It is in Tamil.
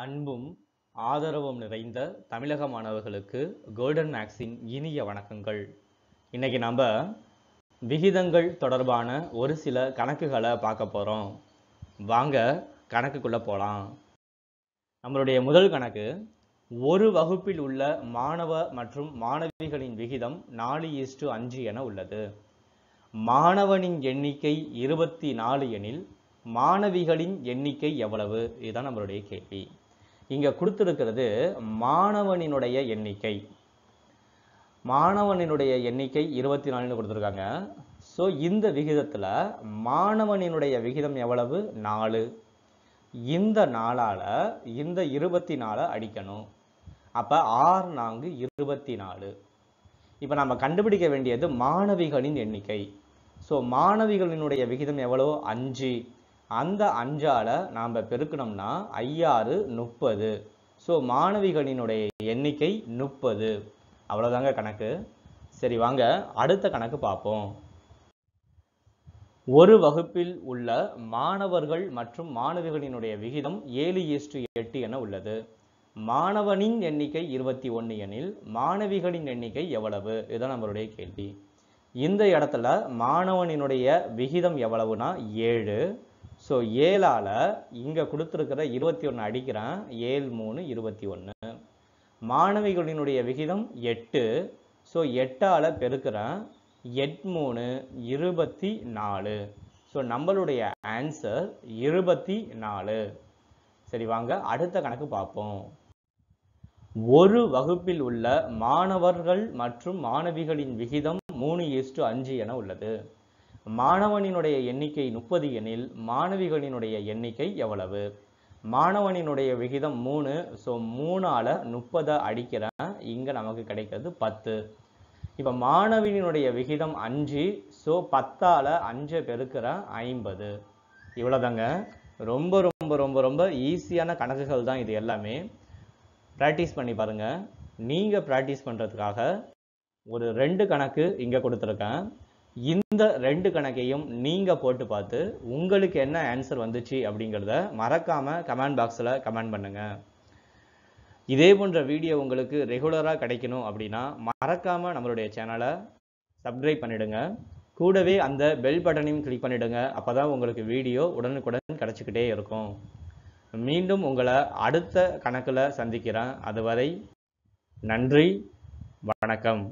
அன்பும் ஆதரவும் நிறைந்த தமிழக மாணவர்களுக்கு கோல்டன் மேக்ஸின் இனிய வணக்கங்கள். இன்னைக்கு நம்ம விகிதங்கள் தொடர்பான ஒரு சில கணக்குகளை பார்க்க போகிறோம் வாங்க கணக்குக்குள்ளே போகலாம் நம்மளுடைய முதல் கணக்கு ஒரு வகுப்பில் உள்ள மாணவ மற்றும் மாணவிகளின் விகிதம் நாலு ஈஸ்டு அஞ்சு என உள்ளது. மாணவனின் எண்ணிக்கை இருபத்தி நாலு எனில் மாணவிகளின் எண்ணிக்கை எவ்வளவு? இதுதான் நம்மளுடைய கேள்வி. இங்கே கொடுத்துருக்கிறது மாணவனினுடைய எண்ணிக்கை. மாணவனினுடைய எண்ணிக்கை இருபத்தி நாலுன்னு கொடுத்துருக்காங்க. ஸோ இந்த விகிதத்தில் மாணவனினுடைய விகிதம் எவ்வளவு? நாலு. இந்த நாளால் இந்த இருபத்தி நாலை அடிக்கணும். அப்போ ஆறு நான்கு இருபத்தி நாலு இப்போ நம்ம கண்டுபிடிக்க வேண்டியது மாணவிகளின் எண்ணிக்கை. ஸோ மாணவிகளினுடைய விகிதம் எவ்வளோ அஞ்சு. அந்த அஞ்சால நாம் பெருக்கணும்னா ஐயாறு முப்பது. ஸோ மாணவிகளினுடைய எண்ணிக்கை முப்பது. அவ்வளோதாங்க கணக்கு. சரி வாங்க. அடுத்த கணக்கு பார்ப்போம். ஒரு வகுப்பில் உள்ள மாணவர்கள் மற்றும் மாணவிகளினுடைய விகிதம் ஏழு ஈஸ்டு எட்டு என உள்ளது. மாணவனின் எண்ணிக்கை இருபத்தி ஒன்று எனில் மாணவிகளின் எண்ணிக்கை எவ்வளவு? இதுதான் நம்மளுடைய கேள்வி. இந்த இடத்துல மாணவனினுடைய விகிதம் எவ்வளவுனா ஏழு. ஸோ ஏழால இங்கே கொடுத்துருக்கிற இருபத்தி ஒன்று அடிக்கிறேன். ஏழு மூணு இருபத்தி ஒன்று மாணவிகளினுடைய விகிதம் எட்டு. ஸோ எட்டால பெருக்கிறேன். எட் மூணு இருபத்தி நாலு. ஸோ நம்மளுடைய ஆன்சர் இருபத்தி நாலு. சரி வாங்க அடுத்த கணக்கு பார்ப்போம். ஒரு வகுப்பில் உள்ள மாணவர்கள் மற்றும் மாணவிகளின் விகிதம் மூணு ஈஸ்டு அஞ்சு என உள்ளது. மாணவனினுடைய எண்ணிக்கை முப்பது எனில் மாணவிகளினுடைய எண்ணிக்கை எவ்வளவு? மாணவனினுடைய விகிதம் மூணு. ஸோ மூணால முப்பதை அடிக்கிறேன். இங்கே நமக்கு கிடைக்கிறது பத்து. இப்போ மாணவியினுடைய விகிதம் அஞ்சு. ஸோ பத்தால அஞ்சை பெருக்கிறேன் ஐம்பது. இவ்வளோதாங்க ரொம்ப ரொம்ப ரொம்ப ரொம்ப ஈஸியான கணக்குகள் தான் இது எல்லாமே. ப்ராக்டிஸ் பண்ணி பாருங்க. நீங்கள் ப்ராக்டிஸ் பண்ணுறதுக்காக ஒரு ரெண்டு கணக்கு இங்கே கொடுத்துருக்கேன். இந்த ரெண்டு கணக்கையும் நீங்கள் போட்டு பார்த்து உங்களுக்கு என்ன ஆன்சர் வந்துச்சு அப்படிங்கிறத மறக்காமல் கமெண்ட் பாக்ஸில் கமெண்ட் பண்ணுங்கள் இதே போன்ற வீடியோ உங்களுக்கு ரெகுலராக கிடைக்கணும் அப்படின்னா மறக்காமல் நம்மளுடைய சேனலை சப்ஸ்கிரைப் பண்ணிவிடுங்க கூடவே அந்த பெல் பட்டனையும் கிளிக் பண்ணிவிடுங்க அப்போ தான் உங்களுக்கு வீடியோ உடனுக்குடன் கிடைச்சிக்கிட்டே இருக்கும். மீண்டும் உங்களை அடுத்த கணக்கில் சந்திக்கிறேன். அதுவரை நன்றி வணக்கம்.